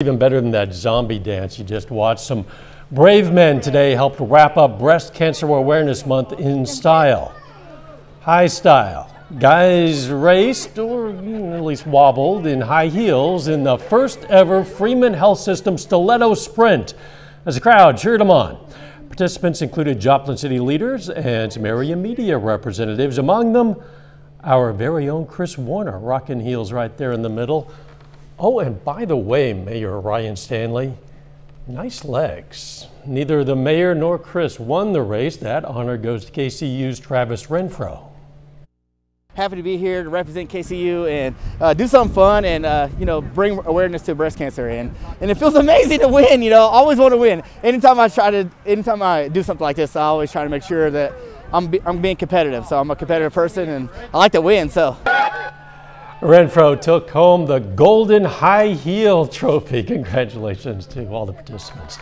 Even better than that zombie dance you just watched. Some brave men today helped wrap up Breast Cancer Awareness Month in style. High style. Guys raced, or at least wobbled, in high heels in the first ever Freeman Health System Stiletto Sprint as the crowd cheered them on. Participants included Joplin City leaders and some area media representatives. Among them, our very own Chris Warner, rocking heels right there in the middle. Oh, and by the way, Mayor Ryan Stanley, nice legs. Neither the mayor nor Chris won the race. That honor goes to KCU's Travis Renfro happy to be here to represent KCU and uh, do something fun and uh, you know bring awareness to breast cancer and and it feels amazing to win. You know, always want to win. Anytime I try to, anytime I do something like this, I always try to make sure that I'm be, I'm being competitive. So I'm a competitive person and I like to win. So. Renfro took home the Golden High Heel Trophy. Congratulations to all the participants.